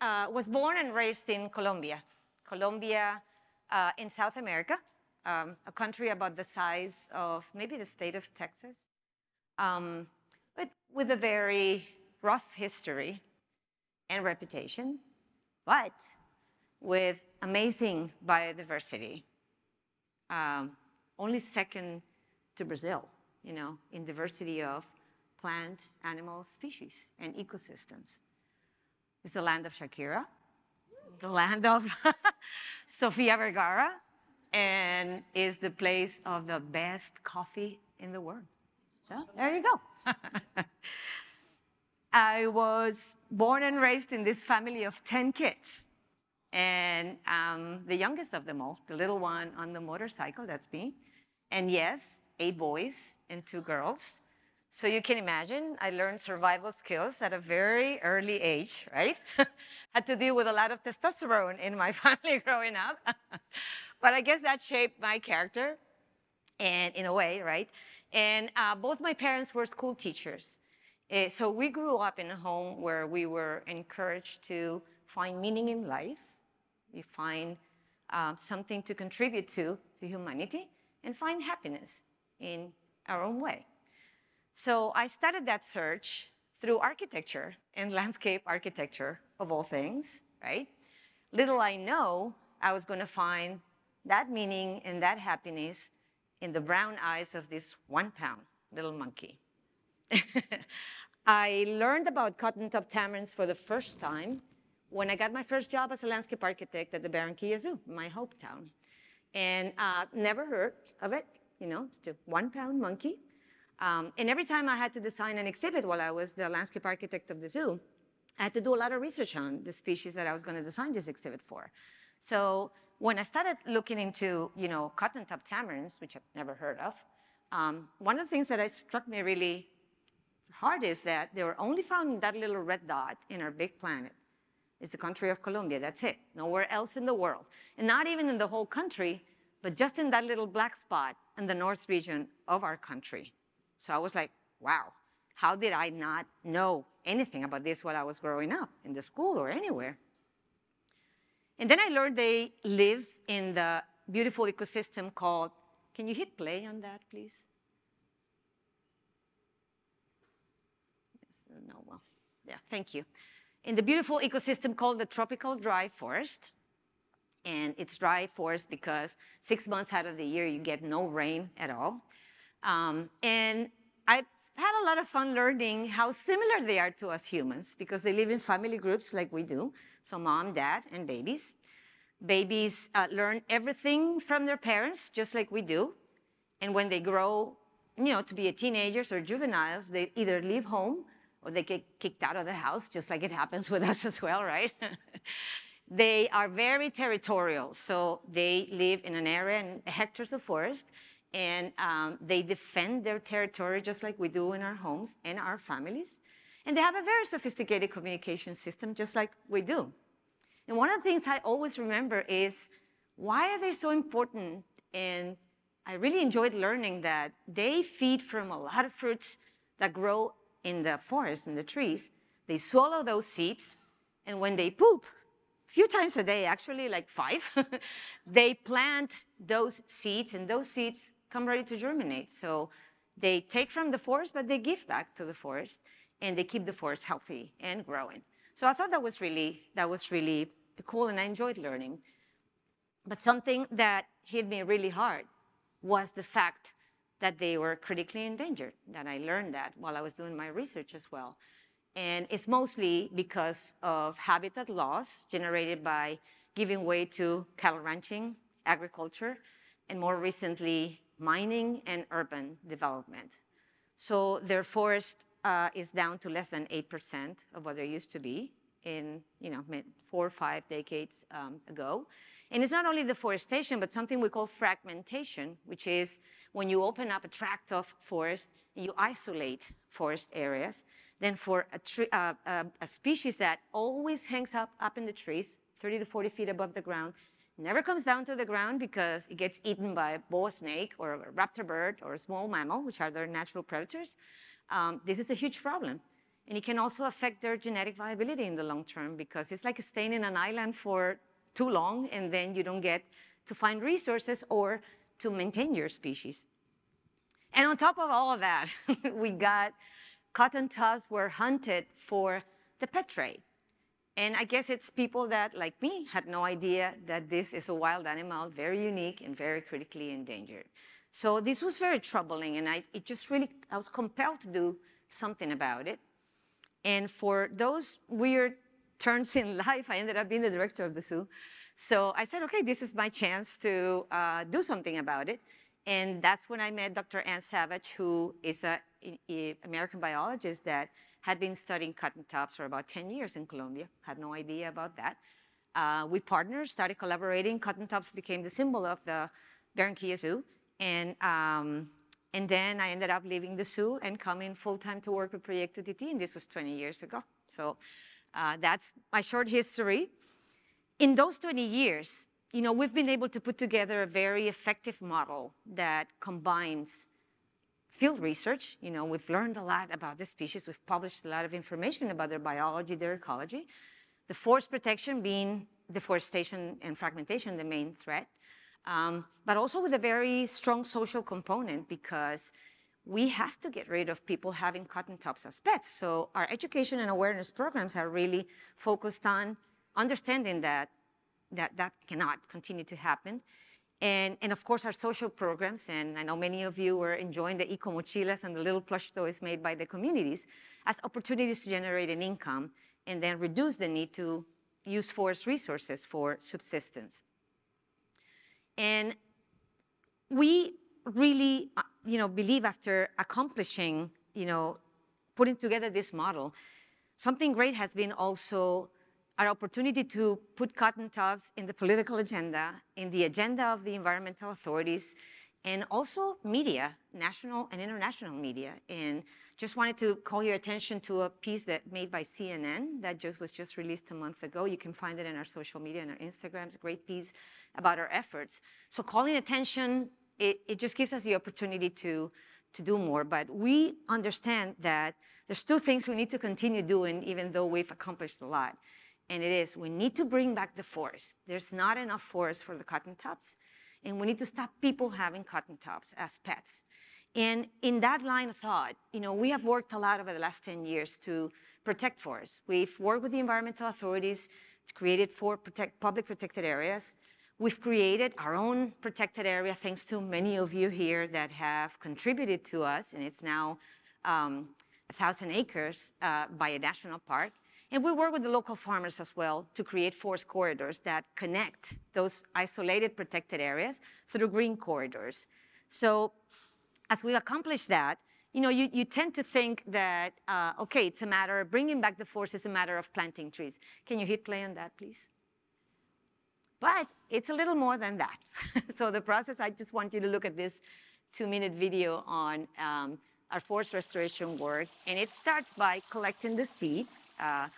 uh, was born and raised in Colombia. Colombia uh, in South America, um, a country about the size of maybe the state of Texas, um, but with a very rough history and reputation, but with amazing biodiversity. Um, only second to Brazil, you know, in diversity of plant, animal species, and ecosystems. It's the land of Shakira, the land of Sofia Vergara, and is the place of the best coffee in the world. So there you go. I was born and raised in this family of 10 kids. And um, the youngest of them all, the little one on the motorcycle, that's me. And yes, eight boys and two girls. So you can imagine, I learned survival skills at a very early age, right? Had to deal with a lot of testosterone in my family growing up. but I guess that shaped my character, and in a way, right? And uh, both my parents were school teachers. Uh, so we grew up in a home where we were encouraged to find meaning in life, we find uh, something to contribute to, to humanity, and find happiness in our own way. So I started that search through architecture and landscape architecture, of all things, right? Little I know, I was going to find that meaning and that happiness in the brown eyes of this one pound little monkey. I learned about cotton top tamarins for the first time when I got my first job as a landscape architect at the Barranquilla Zoo, my hometown. And uh, never heard of it, you know, it's a one pound monkey. Um, and every time I had to design an exhibit while I was the landscape architect of the zoo, I had to do a lot of research on the species that I was going to design this exhibit for. So when I started looking into, you know, cotton top tamarins, which I've never heard of, um, one of the things that I struck me really hard is that they were only found in that little red dot in our big planet. It's the country of Colombia, that's it. Nowhere else in the world. And not even in the whole country, but just in that little black spot in the north region of our country. So I was like, wow, how did I not know anything about this while I was growing up in the school or anywhere? And then I learned they live in the beautiful ecosystem called, can you hit play on that, please? Yes, no, well, yeah, thank you. In the beautiful ecosystem called the tropical dry forest. And it's dry forest because six months out of the year you get no rain at all. Um, and I had a lot of fun learning how similar they are to us humans because they live in family groups like we do. So mom, dad, and babies. Babies uh, learn everything from their parents, just like we do. And when they grow, you know, to be teenagers or juveniles, they either leave home or they get kicked out of the house, just like it happens with us as well, right? they are very territorial. So they live in an area and hectares of forest and um, they defend their territory just like we do in our homes and our families. And they have a very sophisticated communication system just like we do. And one of the things I always remember is why are they so important? And I really enjoyed learning that they feed from a lot of fruits that grow in the forest, in the trees. They swallow those seeds, and when they poop, a few times a day, actually, like five, they plant those seeds, and those seeds come ready to germinate. So they take from the forest, but they give back to the forest, and they keep the forest healthy and growing. So I thought that was really that was really cool, and I enjoyed learning. But something that hit me really hard was the fact that they were critically endangered. That I learned that while I was doing my research as well. And it's mostly because of habitat loss generated by giving way to cattle ranching, agriculture, and more recently, mining and urban development. So their forest uh, is down to less than 8% of what there used to be in, you know, four or five decades um, ago. And it's not only deforestation, but something we call fragmentation, which is when you open up a tract of forest you isolate forest areas, then for a, uh, uh, a species that always hangs up, up in the trees, 30 to 40 feet above the ground, never comes down to the ground because it gets eaten by a boa snake or a raptor bird or a small mammal, which are their natural predators. Um, this is a huge problem. And it can also affect their genetic viability in the long term because it's like staying in an island for too long and then you don't get to find resources or to maintain your species. And on top of all of that, we got cotton tops were hunted for the pet trade. And I guess it's people that, like me, had no idea that this is a wild animal, very unique and very critically endangered. So this was very troubling, and I, it just really, I was compelled to do something about it. And for those weird turns in life, I ended up being the director of the zoo. So I said, okay, this is my chance to uh, do something about it. And that's when I met Dr. Anne Savage, who is an American biologist that had been studying cotton tops for about 10 years in Colombia, had no idea about that. Uh, we partnered, started collaborating. Cotton tops became the symbol of the Barranquilla Zoo. And, um, and then I ended up leaving the zoo and coming full-time to work with Proyecto Tití, and this was 20 years ago. So uh, that's my short history. In those 20 years, you know, we've been able to put together a very effective model that combines field research. You know, we've learned a lot about the species. We've published a lot of information about their biology, their ecology. The forest protection being deforestation and fragmentation the main threat, um, but also with a very strong social component because we have to get rid of people having cotton tops as pets. So our education and awareness programs are really focused on understanding that that, that cannot continue to happen and, and of course, our social programs, and I know many of you were enjoying the eco mochilas and the little plush toys made by the communities as opportunities to generate an income and then reduce the need to use forest resources for subsistence. And we really, uh, you know, believe after accomplishing, you know, putting together this model, something great has been also our opportunity to put cotton tops in the political agenda, in the agenda of the environmental authorities, and also media, national and international media. And just wanted to call your attention to a piece that made by CNN that just was just released a month ago. You can find it in our social media and our Instagram. It's a great piece about our efforts. So calling attention, it, it just gives us the opportunity to, to do more. But we understand that there's two things we need to continue doing even though we've accomplished a lot and it is we need to bring back the forest. There's not enough forest for the cotton tops, and we need to stop people having cotton tops as pets. And in that line of thought, you know, we have worked a lot over the last 10 years to protect forests. We've worked with the environmental authorities, created four protect, public protected areas. We've created our own protected area thanks to many of you here that have contributed to us, and it's now um, 1,000 acres uh, by a national park. And we work with the local farmers as well to create forest corridors that connect those isolated protected areas through green corridors. So as we accomplish that, you know, you, you tend to think that, uh, okay, it's a matter of bringing back the forest is a matter of planting trees. Can you hit play on that, please? But it's a little more than that. so the process, I just want you to look at this two-minute video on um, our forest restoration work. And it starts by collecting the seeds uh,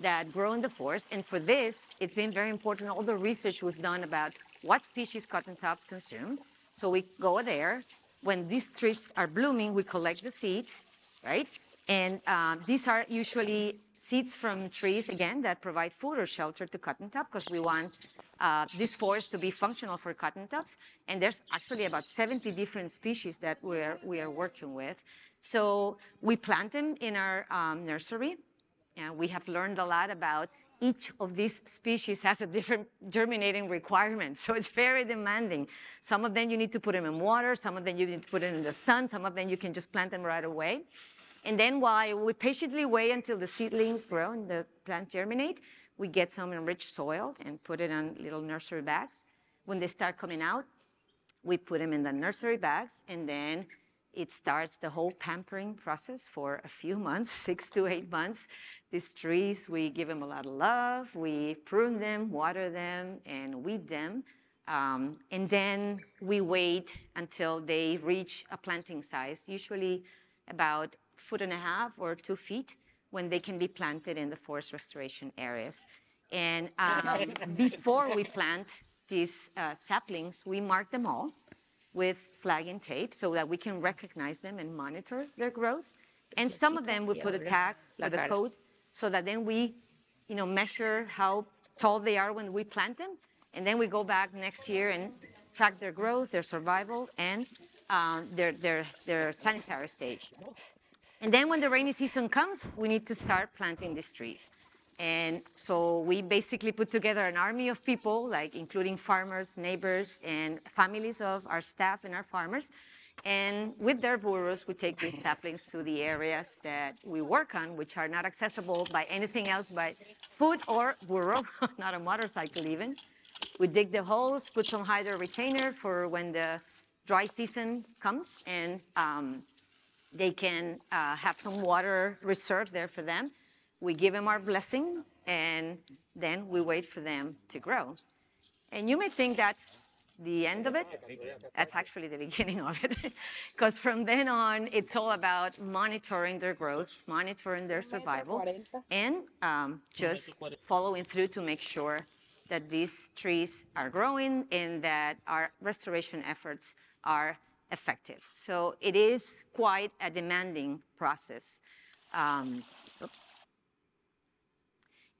that grow in the forest. And for this, it's been very important, all the research we've done about what species cotton tops consume. So we go there. When these trees are blooming, we collect the seeds, right? And um, these are usually seeds from trees, again, that provide food or shelter to cotton top because we want uh, this forest to be functional for cotton tops. And there's actually about 70 different species that we're, we are working with. So we plant them in our um, nursery. And we have learned a lot about each of these species has a different germinating requirement. So it's very demanding. Some of them you need to put them in water. Some of them you need to put them in the sun. Some of them you can just plant them right away. And then while we patiently wait until the seedlings grow and the plant germinate, we get some enriched soil and put it on little nursery bags. When they start coming out, we put them in the nursery bags and then it starts the whole pampering process for a few months, six to eight months. These trees, we give them a lot of love, we prune them, water them, and weed them. Um, and then we wait until they reach a planting size, usually about foot and a half or two feet when they can be planted in the forest restoration areas. And um, before we plant these uh, saplings, we mark them all with flagging tape so that we can recognize them and monitor their growth. And some of them, we put a tag with a code so that then we, you know, measure how tall they are when we plant them. And then we go back next year and track their growth, their survival, and um, their, their, their sanitary stage. And then when the rainy season comes, we need to start planting these trees. And so we basically put together an army of people, like including farmers, neighbors, and families of our staff and our farmers. And with their burros, we take these saplings to the areas that we work on, which are not accessible by anything else but foot or burro, not a motorcycle even. We dig the holes, put some hydro retainer for when the dry season comes, and um, they can uh, have some water reserved there for them. We give them our blessing, and then we wait for them to grow. And you may think that's the end of it. That's actually the beginning of it. Because from then on, it's all about monitoring their growth, monitoring their survival, and um, just following through to make sure that these trees are growing and that our restoration efforts are effective. So it is quite a demanding process. Um, oops.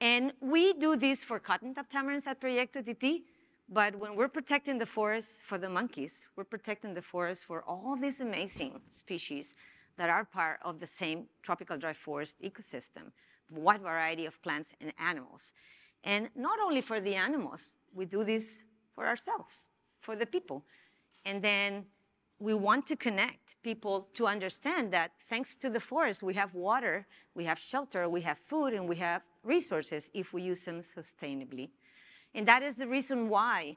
And we do this for cotton top tamarins at Proyecto Tití, but when we're protecting the forest for the monkeys, we're protecting the forest for all these amazing species that are part of the same tropical dry forest ecosystem, wide variety of plants and animals. And not only for the animals, we do this for ourselves, for the people. And then we want to connect people to understand that thanks to the forest, we have water, we have shelter, we have food, and we have resources if we use them sustainably. And that is the reason why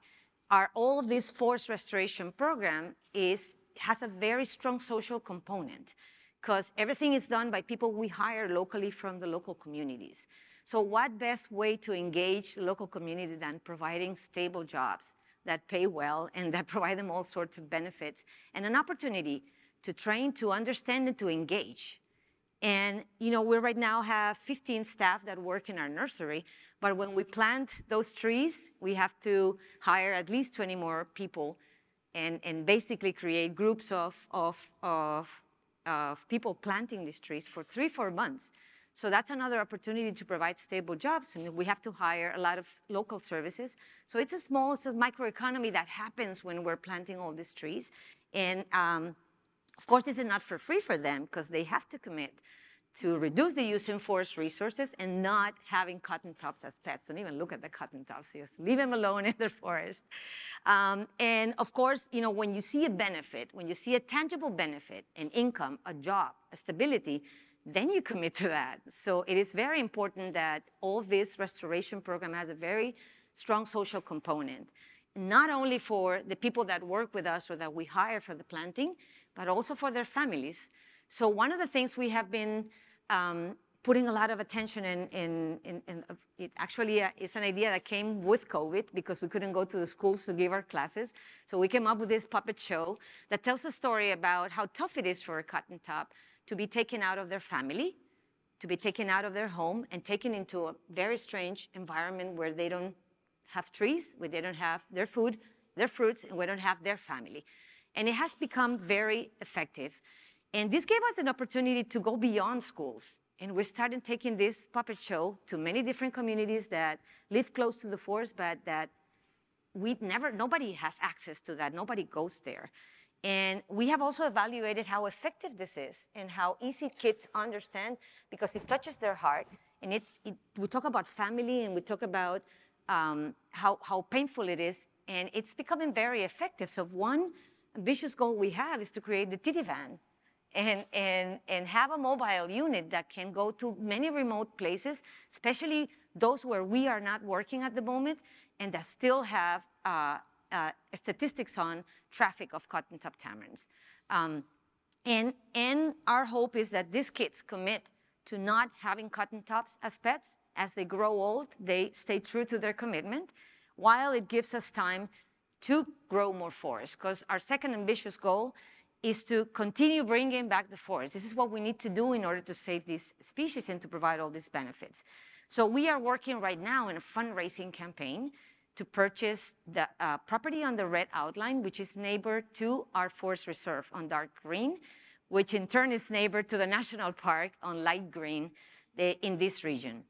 our all of this forest restoration program is, has a very strong social component because everything is done by people we hire locally from the local communities. So what best way to engage the local community than providing stable jobs that pay well and that provide them all sorts of benefits and an opportunity to train, to understand, and to engage. And, you know, we right now have 15 staff that work in our nursery, but when we plant those trees, we have to hire at least 20 more people and, and basically create groups of, of, of, of people planting these trees for three, four months so that's another opportunity to provide stable jobs. And we have to hire a lot of local services. So it's a small it's a microeconomy that happens when we're planting all these trees. And um, of course, this is not for free for them because they have to commit to reduce the use in forest resources and not having cotton tops as pets. Don't even look at the cotton tops, just leave them alone in the forest. Um, and of course, you know, when you see a benefit, when you see a tangible benefit, an income, a job, a stability, then you commit to that. So it is very important that all this restoration program has a very strong social component, not only for the people that work with us or that we hire for the planting, but also for their families. So one of the things we have been um, putting a lot of attention in, in, in, in it actually uh, it's an idea that came with COVID because we couldn't go to the schools to give our classes. So we came up with this puppet show that tells a story about how tough it is for a cotton top to be taken out of their family, to be taken out of their home and taken into a very strange environment where they don't have trees, where they don't have their food, their fruits, and we don't have their family. And it has become very effective. And this gave us an opportunity to go beyond schools. And we started taking this puppet show to many different communities that live close to the forest, but that we never, nobody has access to that. Nobody goes there. And we have also evaluated how effective this is and how easy kids understand because it touches their heart. And it's, it, we talk about family and we talk about um, how, how painful it is. And it's becoming very effective. So one ambitious goal we have is to create the Titi van and, and, and have a mobile unit that can go to many remote places, especially those where we are not working at the moment and that still have uh, uh, statistics on traffic of cotton top tamarins. Um, and, and our hope is that these kids commit to not having cotton tops as pets. As they grow old, they stay true to their commitment, while it gives us time to grow more forests. Because our second ambitious goal is to continue bringing back the forest. This is what we need to do in order to save these species and to provide all these benefits. So we are working right now in a fundraising campaign to purchase the uh, property on the red outline, which is neighbor to our forest reserve on dark green. which in turn is neighbor to the national park on light green the, in this region.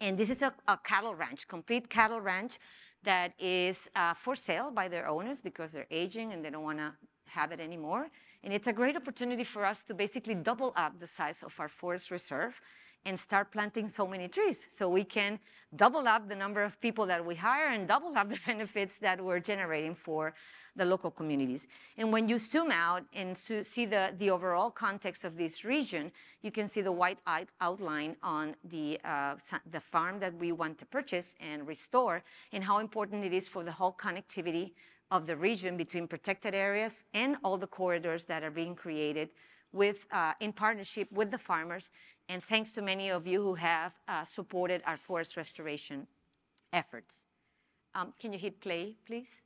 And this is a, a, cattle ranch, complete cattle ranch that is uh, for sale by their owners because they're aging and they don't want to have it anymore. And it's a great opportunity for us to basically double up the size of our forest reserve and start planting so many trees so we can double up the number of people that we hire and double up the benefits that we're generating for the local communities. And when you zoom out and see the, the overall context of this region, you can see the white outline on the, uh, the farm that we want to purchase and restore and how important it is for the whole connectivity of the region between protected areas and all the corridors that are being created with, uh, in partnership with the farmers and thanks to many of you who have uh, supported our forest restoration efforts. Um, can you hit play, please?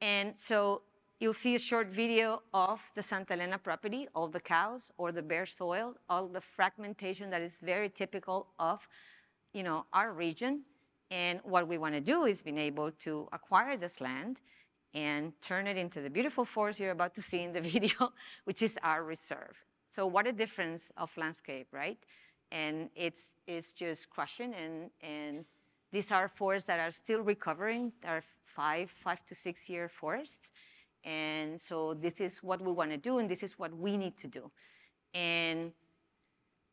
And so you'll see a short video of the Santa Elena property, all the cows or the bare soil, all the fragmentation that is very typical of you know, our region. And what we want to do is being able to acquire this land and turn it into the beautiful forest you're about to see in the video, which is our reserve. So what a difference of landscape, right? And it's, it's just crushing. And, and these are forests that are still recovering. They're five, five to six year forests. And so this is what we want to do, and this is what we need to do. And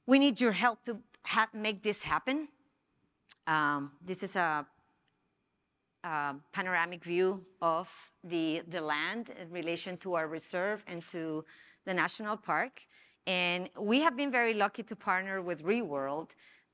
we need your help to make this happen. Um, this is a, a, panoramic view of the, the land in relation to our reserve and to the national park. And we have been very lucky to partner with ReWorld,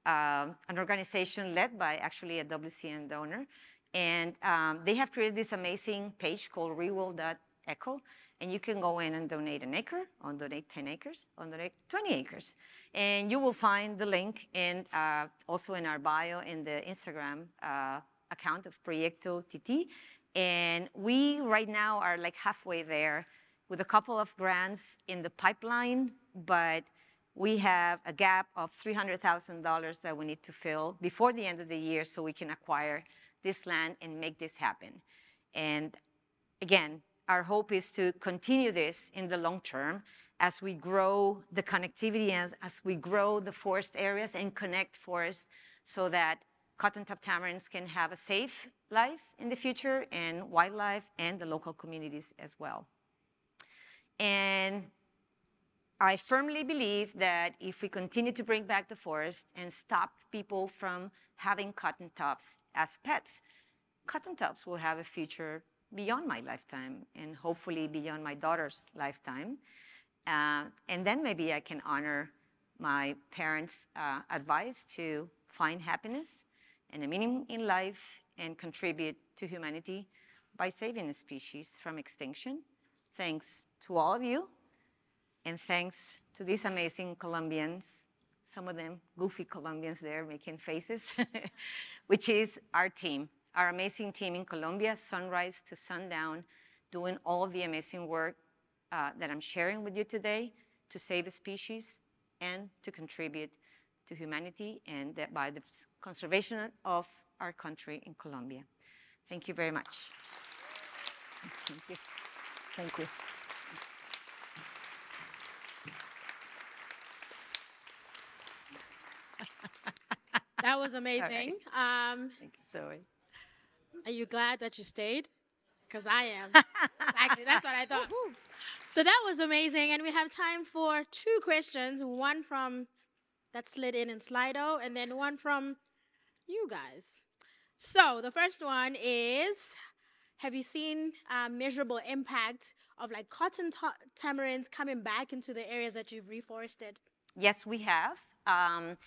um, an organization led by actually a WCN donor. And um, they have created this amazing page called reworld.eco. And you can go in and donate an acre, or donate 10 acres, or donate 20 acres. And you will find the link and uh, also in our bio in the Instagram uh, account of Proyecto Tití. And we right now are like halfway there with a couple of grants in the pipeline, but we have a gap of $300,000 that we need to fill before the end of the year so we can acquire this land and make this happen. And again, our hope is to continue this in the long term as we grow the connectivity, as, as we grow the forest areas and connect forests so that cotton top tamarins can have a safe life in the future and wildlife and the local communities as well. And I firmly believe that if we continue to bring back the forest and stop people from having cotton tops as pets, cotton tops will have a future beyond my lifetime and hopefully beyond my daughter's lifetime. Uh, and then maybe I can honor my parents' uh, advice to find happiness and a meaning in life and contribute to humanity by saving a species from extinction. Thanks to all of you, and thanks to these amazing Colombians, some of them goofy Colombians there making faces, which is our team, our amazing team in Colombia, sunrise to sundown, doing all the amazing work uh, that I'm sharing with you today to save a species and to contribute to humanity and that by the conservation of our country in Colombia. Thank you very much. Thank you. Thank you. That was amazing. Right. Um, Thank you, Zoe. Are you glad that you stayed? Because I am. exactly. That's what I thought. So that was amazing. And we have time for two questions one from that slid in in Slido, and then one from you guys. So the first one is have you seen measurable impact of like cotton tamarins coming back into the areas that you've reforested? Yes, we have. Um,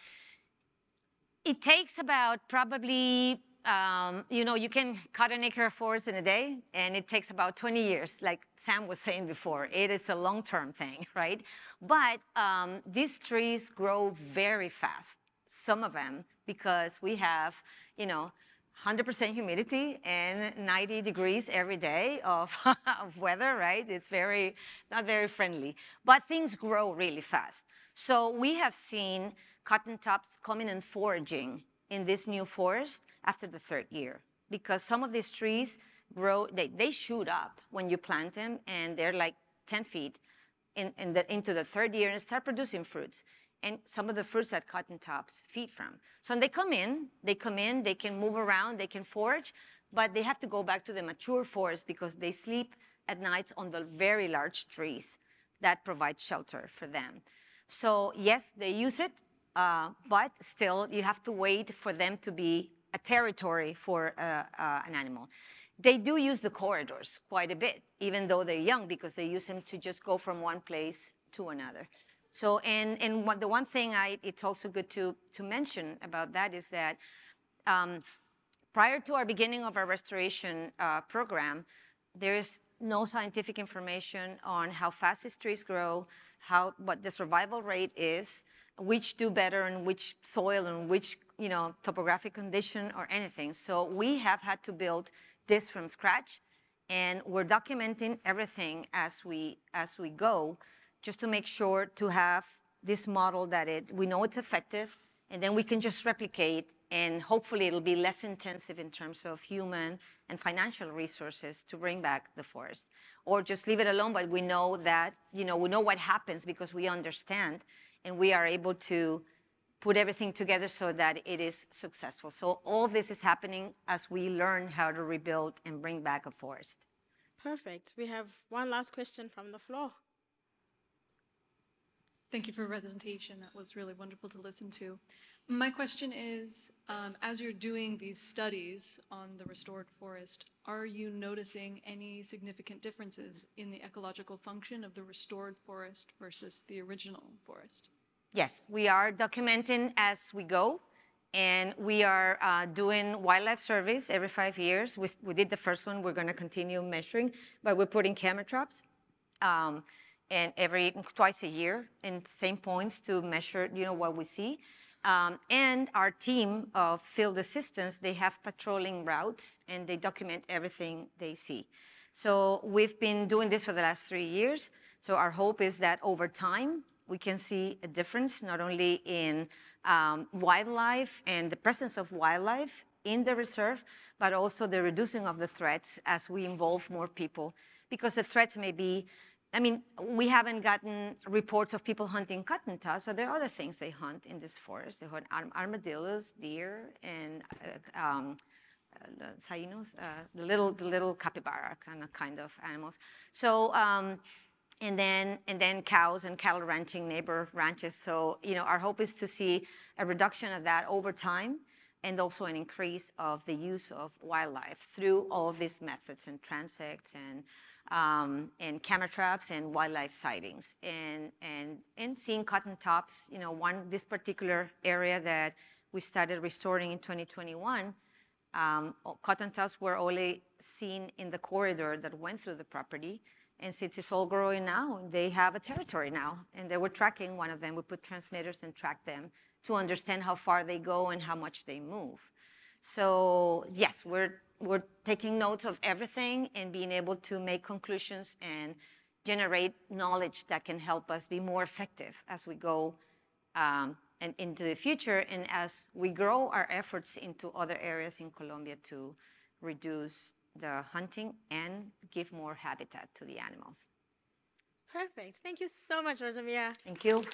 it takes about probably, um, you know, you can cut an acre of forest in a day, and it takes about 20 years, like Sam was saying before. It is a long-term thing, right? But um, these trees grow very fast, some of them, because we have, you know, 100% humidity and 90 degrees every day of, of weather, right? It's very, not very friendly. But things grow really fast. So we have seen cotton tops coming and foraging in this new forest after the third year because some of these trees grow, they, they shoot up when you plant them and they're like 10 feet in, in the, into the third year and start producing fruits. And some of the fruits that cotton tops feed from. So they come in, they come in, they can move around, they can forage, but they have to go back to the mature forest because they sleep at nights on the very large trees that provide shelter for them. So yes, they use it, uh, but still you have to wait for them to be a territory for uh, uh, an animal. They do use the corridors quite a bit, even though they're young, because they use them to just go from one place to another. So, and, and what, the one thing I, it's also good to, to mention about that is that um, prior to our beginning of our restoration uh, program, there's no scientific information on how fast these trees grow, how, what the survival rate is, which do better in which soil and which you know topographic condition or anything. So we have had to build this from scratch, and we're documenting everything as we as we go, just to make sure to have this model that it we know it's effective, and then we can just replicate, and hopefully it'll be less intensive in terms of human and financial resources to bring back the forest, or just leave it alone. But we know that you know we know what happens because we understand and we are able to put everything together so that it is successful. So all this is happening as we learn how to rebuild and bring back a forest. Perfect. We have one last question from the floor. Thank you for your presentation. That was really wonderful to listen to. My question is, um, as you're doing these studies on the restored forest, are you noticing any significant differences in the ecological function of the restored forest versus the original forest? Yes, we are documenting as we go, and we are uh, doing wildlife surveys every five years. We, we did the first one, we're gonna continue measuring, but we're putting camera traps. Um, and every twice a year in same points to measure, you know, what we see. Um, and our team of field assistants, they have patrolling routes and they document everything they see. So we've been doing this for the last three years. So our hope is that over time, we can see a difference not only in um, wildlife and the presence of wildlife in the reserve, but also the reducing of the threats as we involve more people. Because the threats may be I mean, we haven't gotten reports of people hunting cotton tops, but there are other things they hunt in this forest. They hunt armadillos, deer, and uh, um, uh, sainos, uh, the little, the little capybara kind of kind of animals. So, um, and then and then cows and cattle ranching, neighbor ranches. So, you know, our hope is to see a reduction of that over time, and also an increase of the use of wildlife through all of these methods and transects and um, and camera traps and wildlife sightings. And, and, and seeing cotton tops, you know, one, this particular area that we started restoring in 2021, um, cotton tops were only seen in the corridor that went through the property. And since it's all growing now, they have a territory now. And they were tracking one of them. We put transmitters and track them to understand how far they go and how much they move. So yes, we're we're taking notes of everything and being able to make conclusions and generate knowledge that can help us be more effective as we go um, and into the future and as we grow our efforts into other areas in Colombia to reduce the hunting and give more habitat to the animals. Perfect. Thank you so much, Rosamira. Thank you.